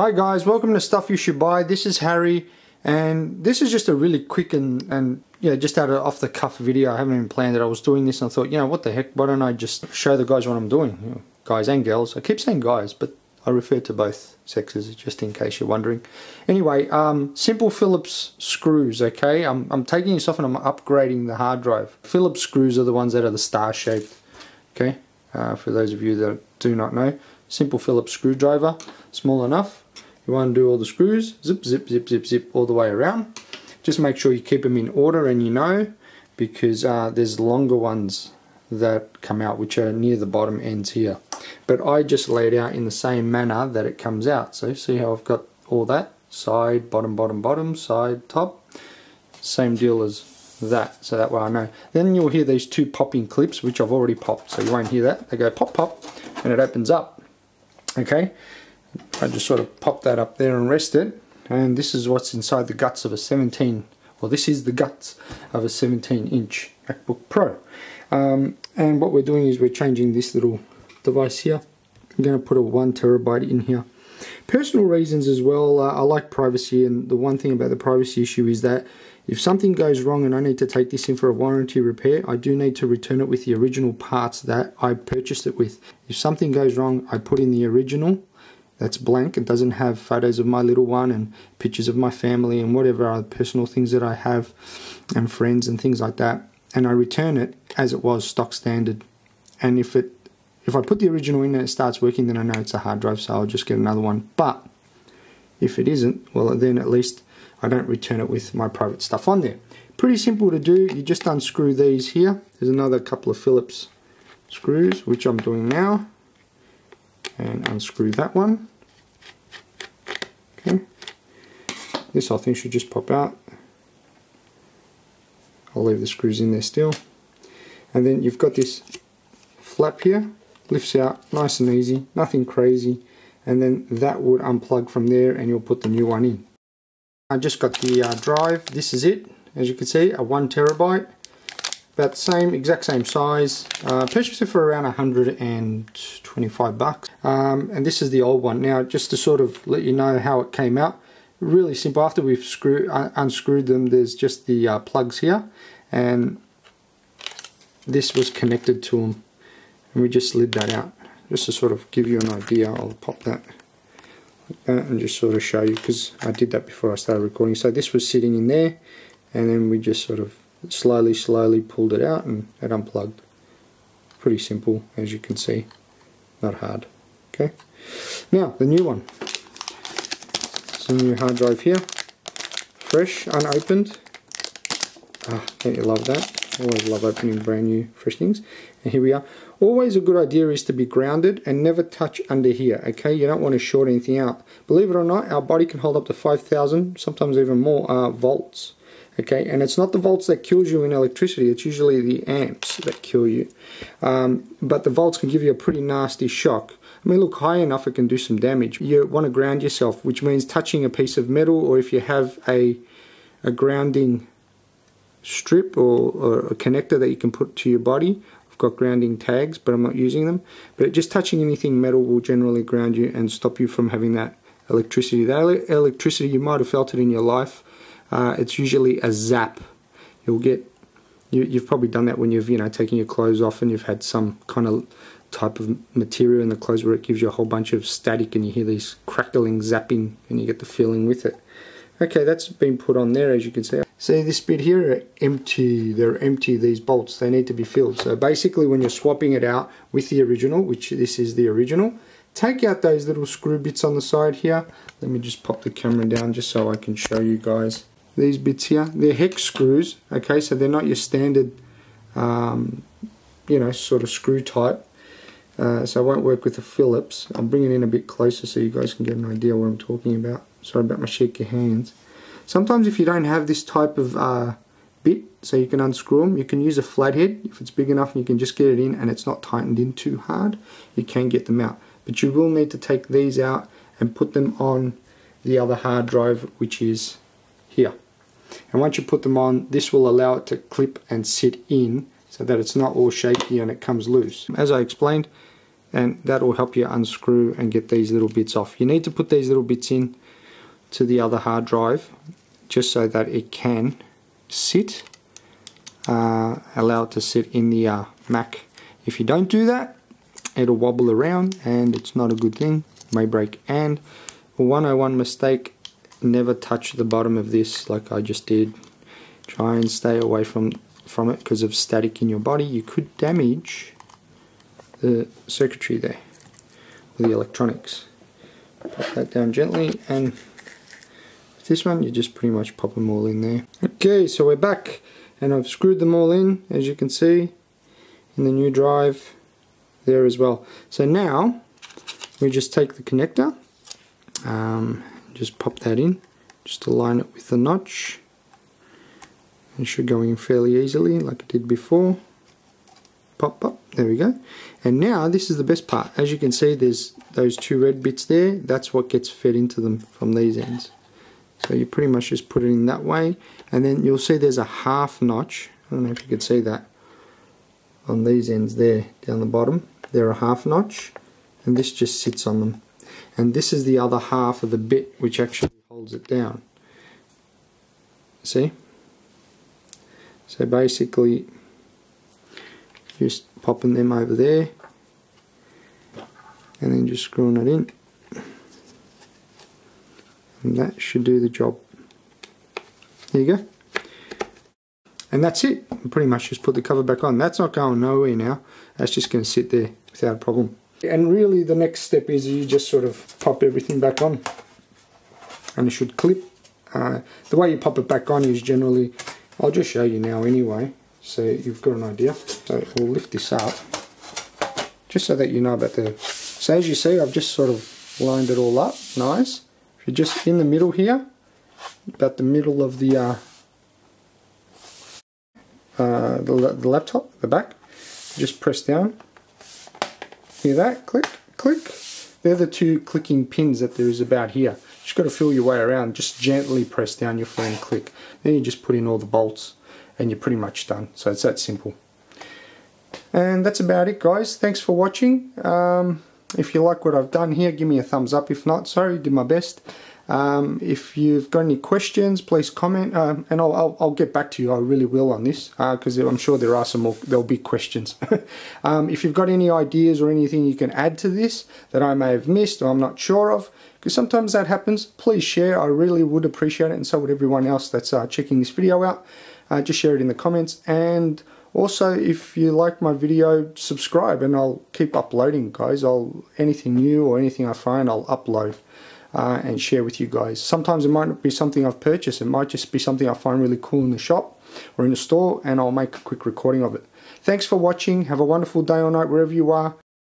Hi guys, welcome to Stuff You Should Buy. This is Harry and this is just a really quick and, and yeah, just out of off the cuff video. I haven't even planned it. I was doing this and I thought, you know, what the heck, why don't I just show the guys what I'm doing? You know, guys and girls. I keep saying guys, but I refer to both sexes just in case you're wondering. Anyway, um, simple Phillips screws, okay? I'm, I'm taking this off and I'm upgrading the hard drive. Phillips screws are the ones that are the star shaped, okay? Uh, for those of you that do not know. Simple Phillips screwdriver, small enough. You want to do all the screws, zip, zip, zip, zip, zip, all the way around. Just make sure you keep them in order and you know, because uh, there's longer ones that come out, which are near the bottom ends here. But I just lay it out in the same manner that it comes out. So see how I've got all that? Side, bottom, bottom, bottom, side, top. Same deal as that, so that way I know. Then you'll hear these two popping clips, which I've already popped, so you won't hear that. They go pop, pop, and it opens up. Okay, I just sort of pop that up there and rest it, and this is what's inside the guts of a 17, well this is the guts of a 17 inch MacBook Pro. Um, and what we're doing is we're changing this little device here. I'm going to put a one terabyte in here. Personal reasons as well, uh, I like privacy and the one thing about the privacy issue is that if something goes wrong and I need to take this in for a warranty repair, I do need to return it with the original parts that I purchased it with. If something goes wrong, I put in the original that's blank. It doesn't have photos of my little one and pictures of my family and whatever other personal things that I have and friends and things like that. And I return it as it was stock standard. And if it if I put the original in and it starts working, then I know it's a hard drive, so I'll just get another one. But if it isn't, well, then at least I don't return it with my private stuff on there. Pretty simple to do. You just unscrew these here. There's another couple of Phillips screws, which I'm doing now. And unscrew that one. Okay. This I think should just pop out. I'll leave the screws in there still. And then you've got this flap here lifts out nice and easy, nothing crazy, and then that would unplug from there and you'll put the new one in. I just got the uh, drive, this is it, as you can see, a one terabyte, about the same, exact same size, uh, purchased it for around 125 bucks, um, and this is the old one. Now, just to sort of let you know how it came out, really simple, after we've screw, uh, unscrewed them, there's just the uh, plugs here, and this was connected to them and we just slid that out just to sort of give you an idea. I'll pop that like that and just sort of show you because I did that before I started recording. So this was sitting in there and then we just sort of slowly slowly pulled it out and it unplugged. Pretty simple as you can see. Not hard. Okay. Now the new one. Some new hard drive here. Fresh unopened. Ah don't you love that always love opening brand new fresh things. And here we are. Always a good idea is to be grounded and never touch under here okay? You don't want to short anything out. Believe it or not our body can hold up to 5,000 sometimes even more uh, volts okay? And it's not the volts that kills you in electricity it's usually the amps that kill you. Um, but the volts can give you a pretty nasty shock. I mean look high enough it can do some damage. You want to ground yourself which means touching a piece of metal or if you have a a grounding strip or, or, a connector that you can put to your body. I've got grounding tags, but I'm not using them. But just touching anything metal will generally ground you and stop you from having that electricity. That electricity, you might have felt it in your life. Uh, it's usually a zap. You'll get, you, you've probably done that when you've, you know, taken your clothes off and you've had some kind of type of material in the clothes where it gives you a whole bunch of static and you hear these crackling zapping and you get the feeling with it. Okay, that's been put on there as you can see. See this bit here, empty, they're empty, these bolts, they need to be filled. So basically when you're swapping it out with the original, which this is the original, take out those little screw bits on the side here. Let me just pop the camera down just so I can show you guys. These bits here, they're hex screws, okay, so they're not your standard, um, you know, sort of screw type. Uh, so I won't work with the Phillips. I'm bringing it in a bit closer so you guys can get an idea what I'm talking about. Sorry about my shaky hands. Sometimes if you don't have this type of uh, bit so you can unscrew them, you can use a flathead if it's big enough and you can just get it in and it's not tightened in too hard, you can get them out. But you will need to take these out and put them on the other hard drive which is here. And once you put them on, this will allow it to clip and sit in so that it's not all shaky and it comes loose. As I explained, and that will help you unscrew and get these little bits off. You need to put these little bits in to the other hard drive just so that it can sit, uh, allow it to sit in the uh, Mac. If you don't do that, it'll wobble around and it's not a good thing, may break. And 101 mistake, never touch the bottom of this like I just did. Try and stay away from, from it because of static in your body. You could damage the circuitry there, the electronics. Pop that down gently and this one you just pretty much pop them all in there. Okay so we're back and I've screwed them all in as you can see in the new drive there as well. So now we just take the connector um, just pop that in just align it with the notch. It should go in fairly easily like it did before. Pop pop there we go. And now this is the best part. As you can see there's those two red bits there that's what gets fed into them from these ends so you pretty much just put it in that way. And then you'll see there's a half notch. I don't know if you can see that on these ends there down the bottom. They're a half notch and this just sits on them. And this is the other half of the bit which actually holds it down. See? So basically just popping them over there and then just screwing it in and that should do the job. There you go. And that's it. Pretty much just put the cover back on. That's not going nowhere now. That's just going to sit there without a problem. And really the next step is you just sort of pop everything back on. And it should clip. Uh, the way you pop it back on is generally I'll just show you now anyway so you've got an idea. So we'll lift this up just so that you know about the so as you see I've just sort of lined it all up nice if you're just in the middle here about the middle of the uh, uh, the, the laptop the back just press down hear that click click they're the two clicking pins that there is about here just got to feel your way around just gently press down your phone click then you just put in all the bolts and you're pretty much done. So it's that simple. And that's about it guys. Thanks for watching. Um, if you like what I've done here, give me a thumbs up. If not, sorry, did my best. Um, if you've got any questions, please comment, um, and I'll, I'll, I'll, get back to you. I really will on this because uh, I'm sure there are some more. There'll be questions. um, if you've got any ideas or anything you can add to this that I may have missed or I'm not sure of, because sometimes that happens, please share. I really would appreciate it, and so would everyone else that's uh, checking this video out uh, just share it in the comments and also if you like my video subscribe and I'll keep uploading guys. I'll anything new or anything I find I'll upload uh, and share with you guys. Sometimes it might not be something I've purchased. It might just be something I find really cool in the shop or in the store and I'll make a quick recording of it. Thanks for watching. Have a wonderful day or night wherever you are